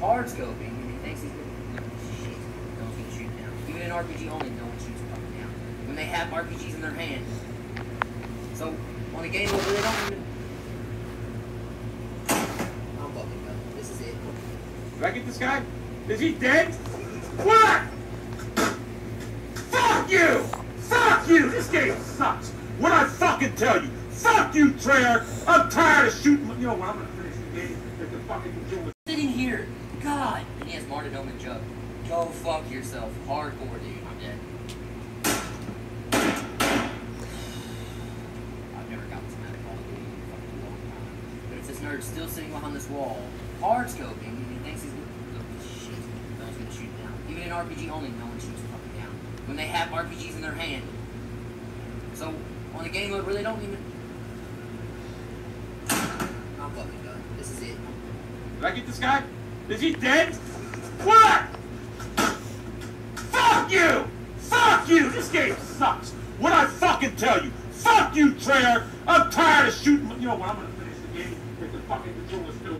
hard scoping, and he thinks he's gonna shit. No gonna shoot down. Even in RPG only, no one shoots fucking down. When they have RPGs in their hands. So on a game over, they don't. I'm fucking done. This is it. Did I get this guy? Is he dead? What? Fuck you! Fuck you! This game sucks! What I fucking tell you? Fuck you, Treyarch! I'm tired of shooting. You know what? I'm gonna finish the game. Let the fucking controller. Sitting here, God, and he has martyrdom and jug. Go fuck yourself, hardcore, dude. I'm dead. I've never gotten to mad at Call in a fucking long time. But if this nerd's still sitting behind this wall, hard scoping, and he thinks he's gonna oh, shit, no one's gonna shoot down. Even in RPG only, no one shoots fucking down. When they have RPGs in their hand. So on a game mode where they don't even. I'm fucking done. This is it. Did I get this guy? Is he dead? What? Fuck you! Fuck you! This game sucks! What I fucking tell you? Fuck you, Treyarch! I'm tired of shooting. You know what? I'm gonna finish the game. If the fucking controller's still.